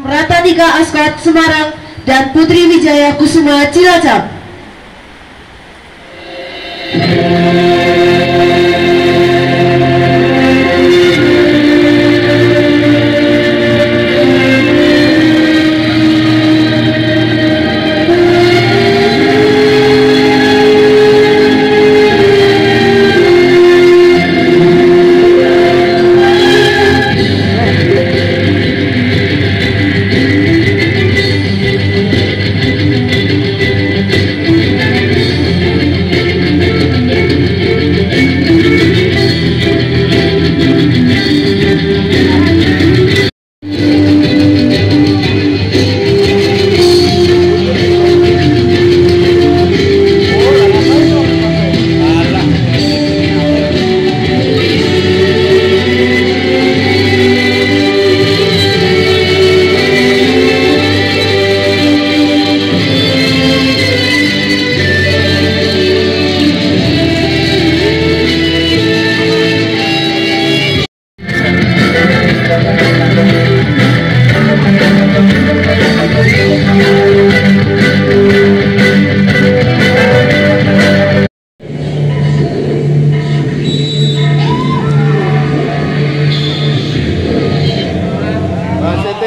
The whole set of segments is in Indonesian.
Ratatika Askat Semarang dan Putri Wijaya Kusuma Cilacap.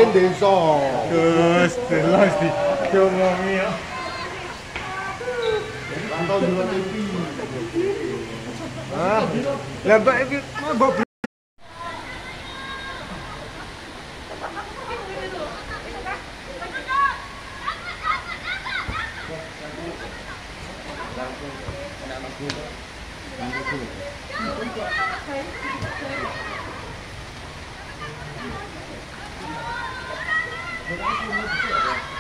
intenso. Este, lasti, Dios mío. Ah, la baby, Thank you. Thank you.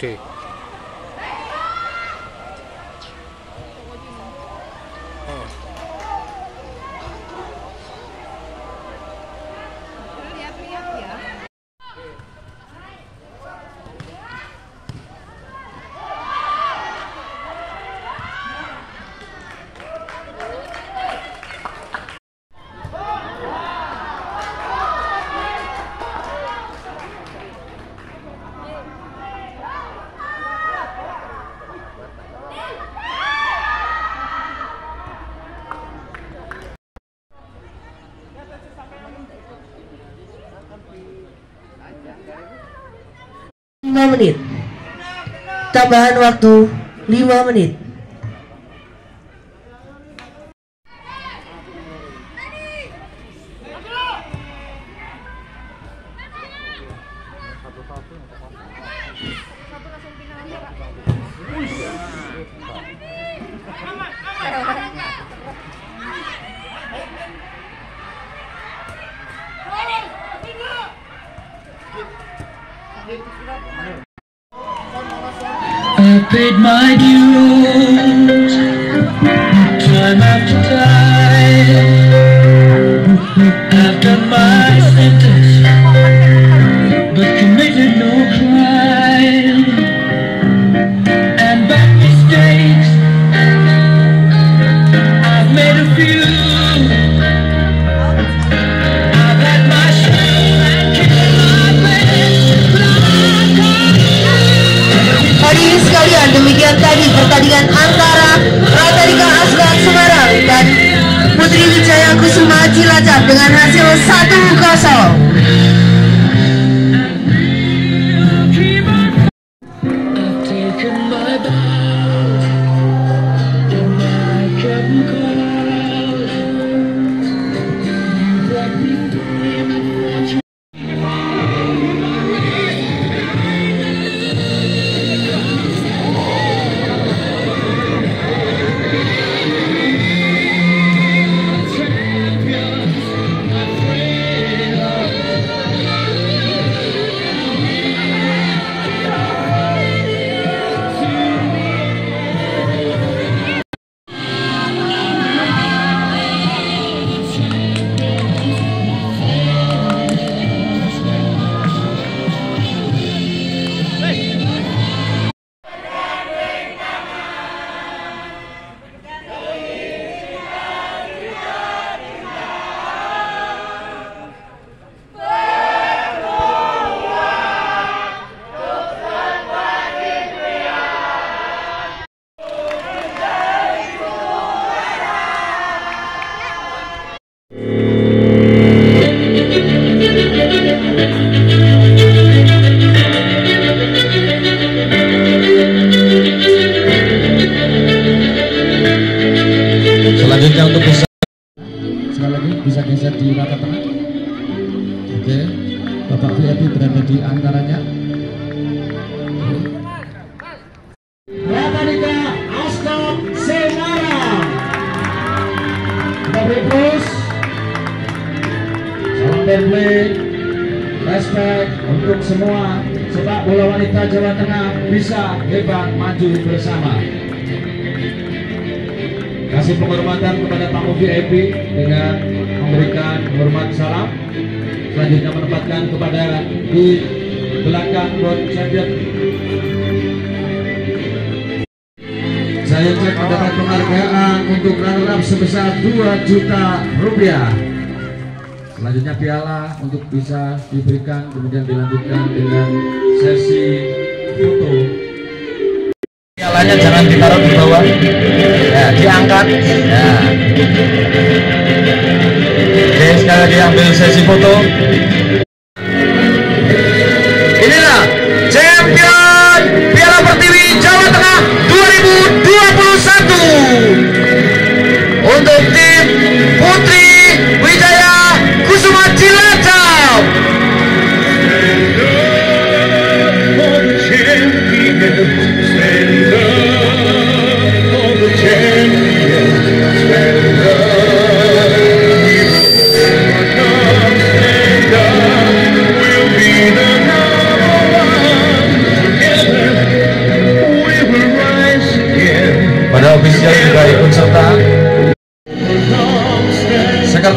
day. 5 menit. Tambahan waktu 5 menit. I paid my dues time after time. Done my sentence, Hadirin sekalian, demikian tadi pertandingan antara Ratarika Asgat Semarang dan Putri Wijaya Kusuma Cilacap dengan hasil 1-0. Fair play respect untuk semua sepak bola wanita Jawa Tengah bisa hebat maju bersama. Kasih penghormatan kepada tamu VIP dengan memberikan hormat salam. Selanjutnya menempatkan kepada di belakang World Champion. Saya cek mendapat penghargaan untuk runner up sebesar 2 juta rupiah selanjutnya piala untuk bisa diberikan kemudian dilanjutkan dengan sesi foto pialanya jangan ditaruh di bawah. Ya, diangkat. Ya. Oke, sekali lagi ambil sesi foto. Inilah champion Piala Pertiwi Jawa Tengah 2021 untuk tim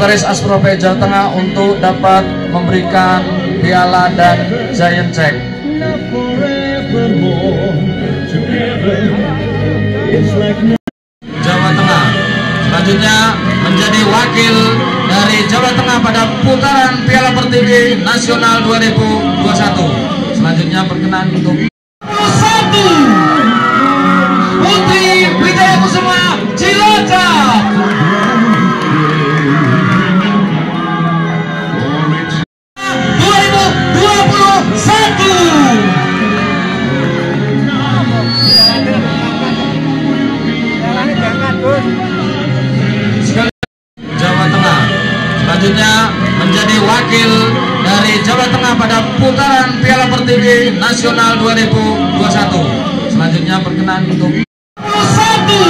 Sekretaris Asprofe Jawa Tengah untuk dapat memberikan piala dan giant check. Jawa Tengah. Selanjutnya menjadi wakil dari Jawa Tengah pada putaran Piala Pertiwi Nasional 2021 selanjutnya berkenan untuk satu wakil dari Jawa Tengah pada putaran Piala Pertiwi Nasional 2021 selanjutnya berkenan untuk satu